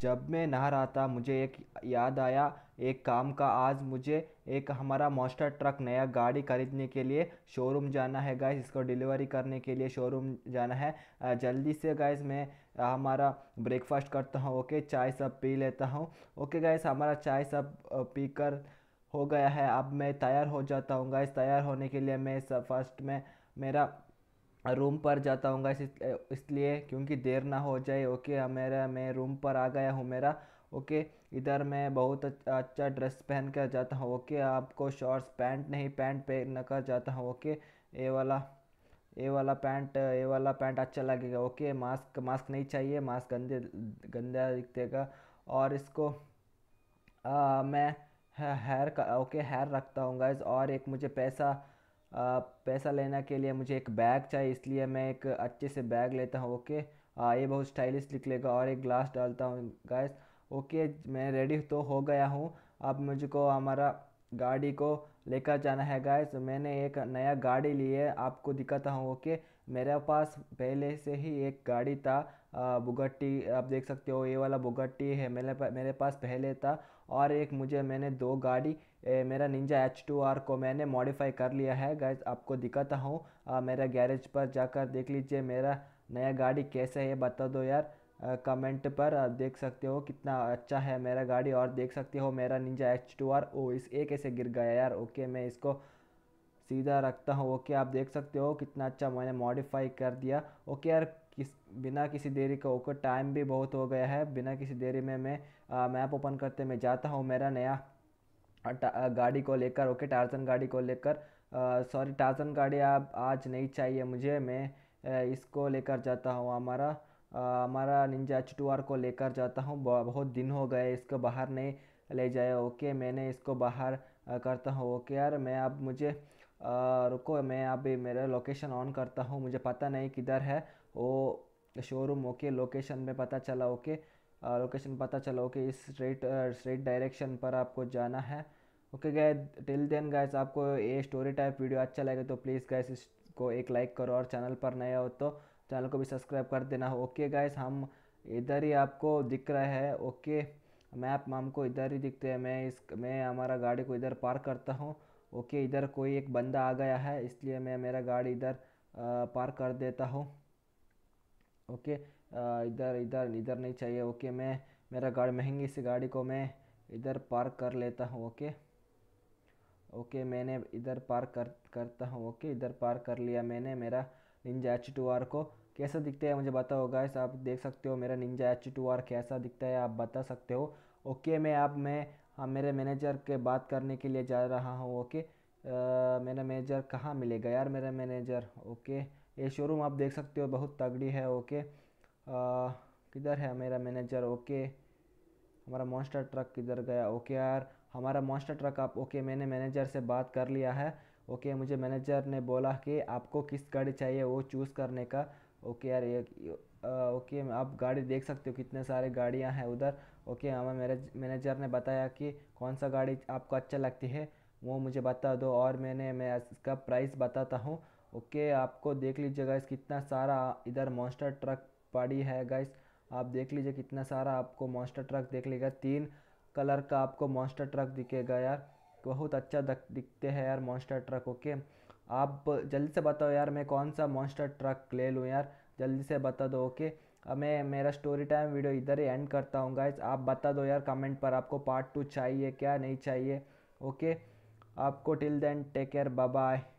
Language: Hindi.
जब मैं नहा रहा था, मुझे एक याद आया, एक काम का, आज मुझे एक हमारा मॉन्स्टर ट्रक नया गाड़ी खरीदने के लिए शोरूम जाना है गाइस इसको डिलीवरी करने के लिए शोरूम जाना है। जल्दी से गाइस मैं हमारा ब्रेकफास्ट करता हूँ ओके चाय सब पी लेता हूँ। ओके गाइस हमारा चाय सब पी पीकर हो गया है। अब मैं तैयार हो जाता हूँ गाइस तैयार होने के लिए मैं सब फ़र्स्ट में मेरा रूम पर जाता हूँ गाइस इसलिए क्योंकि देर ना हो जाए ओके मेरा मैं रूम पर आ गया हूँ मेरा ओके इधर मैं बहुत अच्छा ड्रेस पहन कर जाता हूँ ओके आपको शॉर्ट्स पैंट नहीं पैंट पहन कर जाता हूँ ओके ये वाला ये वाला पैंट ये वाला पैंट अच्छा लगेगा ओके मास्क मास्क नहीं चाहिए मास्क गंदे गंदा दिखेगा और इसको आ, मैं हेयर का ओके हेयर रखता हूँ गाइस और एक मुझे पैसा पैसा लेने के लिए मुझे एक बैग चाहिए, इसलिए मैं एक अच्छे से बैग लेता हूँ, ओके? ये बहुत स्टाइलिश निकलेगा और एक ग्लास डालता हूँ गैस ओके? मैं रेडी तो हो गया हूँ, अब मुझको हमारा गाड़ी को लेकर जाना है गैस मैंने एक नया गाड़ी लिए आपको दिखाता हूँ, ओके? मेरे पास पहले से ही एक गाड़ी था बुगट्टी, आप देख सकते हो, ये वाला बुगट्टी है, मेरे मेरे पास पहले था और एक मुझे मैंने दो गाड़ी ए, मेरा निंजा एच टू आर को मैंने मॉडिफाई कर लिया है। गैस आपको दिखाता हूँ। मेरा गैरेज पर जाकर देख लीजिए मेरा नया गाड़ी कैसे है बता दो यार। आ, कमेंट पर आप देख सकते हो कितना अच्छा है मेरा गाड़ी और देख सकते हो मेरा निंजा एच टू आर ओ इस एक ऐसे गिर गया यार। ओके मैं इसको सीधा रखता हूँ। ओके, आप देख सकते हो कितना अच्छा मैंने मॉडिफाई कर दिया। ओके, यार, किस, बिना किसी देरी का, ओके टाइम भी बहुत हो गया है। बिना किसी देरी में मैं मैप ओपन करते मैं जाता हूँ मेरा नया गाड़ी को लेकर। ओके टार्जन गाड़ी को लेकर। सॉरी टार्जन गाड़ी आप आज नहीं चाहिए मुझे। मैं इसको लेकर जाता हूँ हमारा हमारा निंजा एच टू आर को लेकर जाता हूँ। बहुत दिन हो गए इसको बाहर नहीं ले जाए। ओके, मैंने इसको बाहर करता हूँ। ओके, यार, मैं अब मुझे रुको, मैं अभी मेरा लोकेशन ऑन करता हूँ, मुझे पता नहीं किधर है। वो शोरूम ओके लोकेशन में पता चला ओके लोकेशन पता चला ओके इस स्ट्रेट स्ट्रेट डायरेक्शन पर आपको जाना है। ओके गए टिल देन गाइस आपको ये स्टोरी टाइप वीडियो अच्छा लगे तो प्लीज़ गाइस इसको एक लाइक करो और चैनल पर नए हो तो चैनल को भी सब्सक्राइब कर देना। ओके गाइस हम इधर ही आपको दिख रहा है। ओके मैप हमको इधर ही दिखते हैं। मैं इस, मैं हमारा गाड़ी को इधर पार्क करता हूँ। ओके, इधर कोई एक बंदा आ गया है, इसलिए मैं मेरा गाड़ी इधर पार्क कर देता हूँ। ओके इधर इधर इधर नहीं चाहिए। ओके, मैं, मेरा गाड़ी, महँगी सी गाड़ी को मैं इधर पार्क कर लेता हूँ। ओके ओके, मैंने इधर पार्क कर, करता हूँ। ओके, इधर पार्क कर लिया मैंने मेरा निंजा एच टू आर को। कैसा दिखता है, मुझे बताओ गाइस आप देख सकते हो मेरा निंजा एच टू आर कैसा दिखता है, आप बता सकते हो। ओके, मैं अब मैं हाँ मेरे मैनेजर के बात करने के लिए जा रहा हूँ ओके मेरा मैनेजर कहाँ मिलेगा यार, मेरा मैनेजर ओके ये शोरूम आप देख सकते हो, बहुत तगड़ी है ओके किधर है मेरा मैनेजर ओके हमारा मॉन्स्टर ट्रक किधर गया? ओके यार, हमारा मॉन्स्टर ट्रक आप ओके मैंने मैनेजर से बात कर लिया है ओके मुझे मैनेजर ने बोला कि आपको किस गाड़ी चाहिए वो चूज़ करने का ओके यार ये ओके आप गाड़ी देख सकते हो, कितने सारे गाड़ियाँ हैं उधर। ओके हमें मेरे मैनेजर ने बताया कि कौन सा गाड़ी आपको अच्छा लगती है, वो मुझे बता दो। और मैंने, मैं इसका प्राइस बताता हूँ। ओके, आपको देख लीजिए गाइस, कितना सारा इधर मॉन्स्टर ट्रक पड़ी है गाइस। आप देख लीजिए कितना सारा आपको मॉन्स्टर ट्रक देख लीजिएगा तीन कलर का आपको मॉन्स्टर ट्रक दिखेगा यार। बहुत अच्छा दिखते हैं यार मॉन्स्टर ट्रक, ओके। आप जल्दी से बताओ यार, मैं कौन सा मॉन्स्टर ट्रक ले लूँ यार? जल्दी से बता दो, ओके? अब मैं, मेरा स्टोरी टाइम वीडियो इधर ही एंड करता हूँ गाइज़ आप बता दो यार कमेंट पर, आपको पार्ट टू चाहिए क्या, नहीं चाहिए? ओके? आपको till then take care bye bye